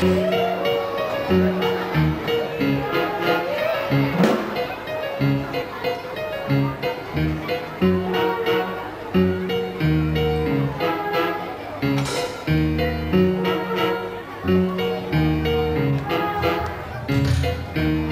thank mm -hmm. you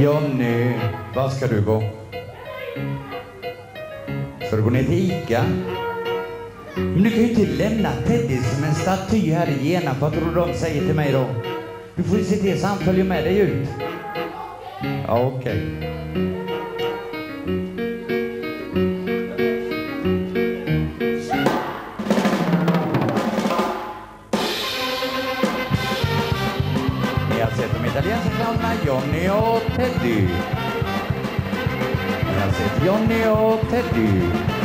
Jonny, var ska du gå? Ska du gå ner till Ica? Men du kan ju inte lämna Teddy som en staty här i Genarp. Vad tror du de säger till mig då? Du får ju se till så han följer med dig ut. Ja, okej. Okay. Italienska Johnny och Teddy. Ni har sett.